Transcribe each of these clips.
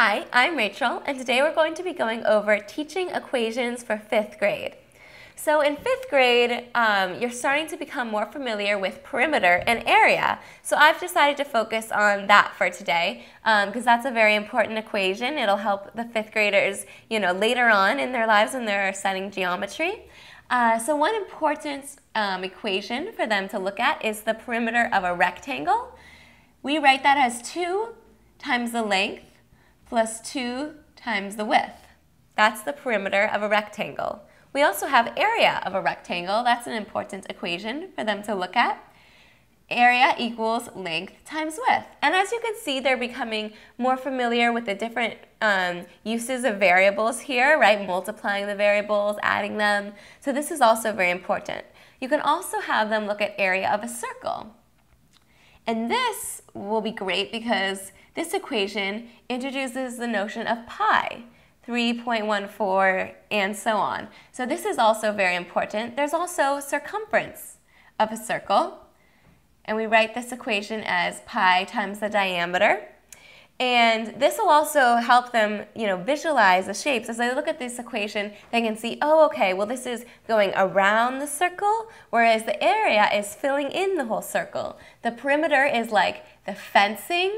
Hi, I'm Rachel, and today we're going to be going over teaching equations for fifth grade. So in fifth grade, um, you're starting to become more familiar with perimeter and area. So I've decided to focus on that for today because um, that's a very important equation. It'll help the fifth graders, you know, later on in their lives when they're studying geometry. Uh, so one important um, equation for them to look at is the perimeter of a rectangle. We write that as 2 times the length plus 2 times the width. That's the perimeter of a rectangle. We also have area of a rectangle. That's an important equation for them to look at. Area equals length times width. And as you can see, they're becoming more familiar with the different um, uses of variables here, right? Multiplying the variables, adding them. So this is also very important. You can also have them look at area of a circle. And this will be great because this equation introduces the notion of pi, 3.14, and so on. So this is also very important. There's also circumference of a circle, and we write this equation as pi times the diameter. And this will also help them, you know, visualize the shapes. As they look at this equation, they can see, oh, okay, well, this is going around the circle, whereas the area is filling in the whole circle. The perimeter is like the fencing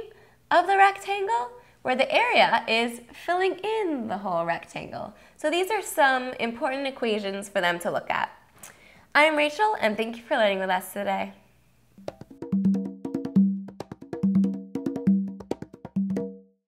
of the rectangle, where the area is filling in the whole rectangle. So these are some important equations for them to look at. I'm Rachel, and thank you for learning with us today.